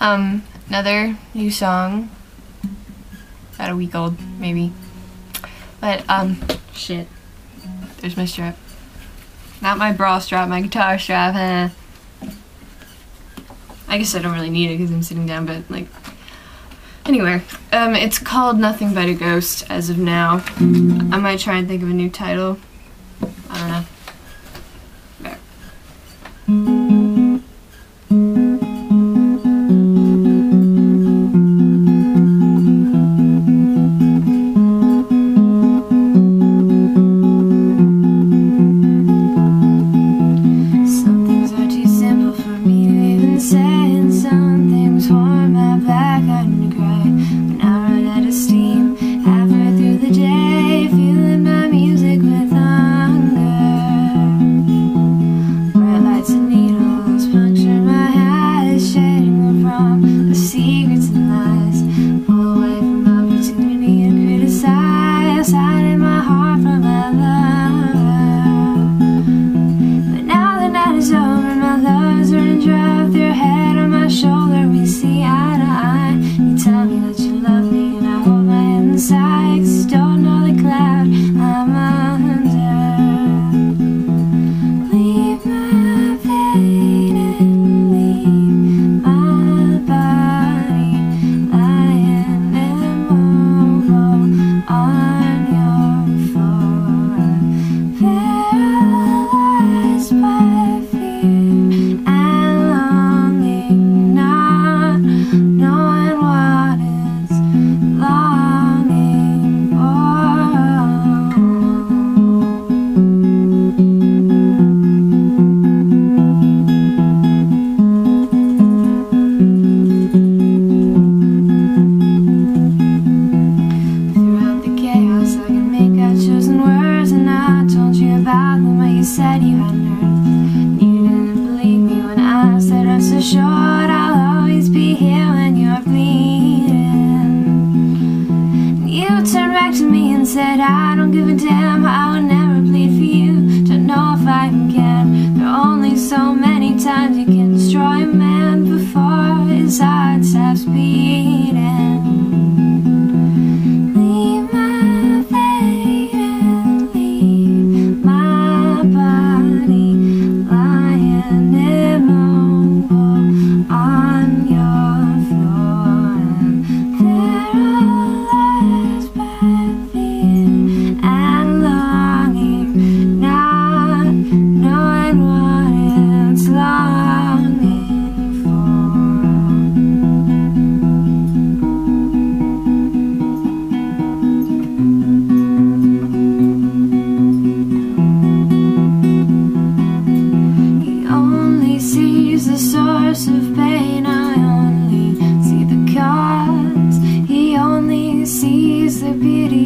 Um, another new song. About a week old, maybe. But, um, shit. There's my strap. Not my bra strap, my guitar strap. huh? I guess I don't really need it because I'm sitting down, but, like, Anyway, um, it's called Nothing But a Ghost as of now. I might try and think of a new title. I don't know. Said you never need to blame me on I don't give a damn. I would never bleed for you. Don't know if I can. There are only so many times you can destroy a man Before his heart stops beating curse of pain I only see the cause He only sees the beauty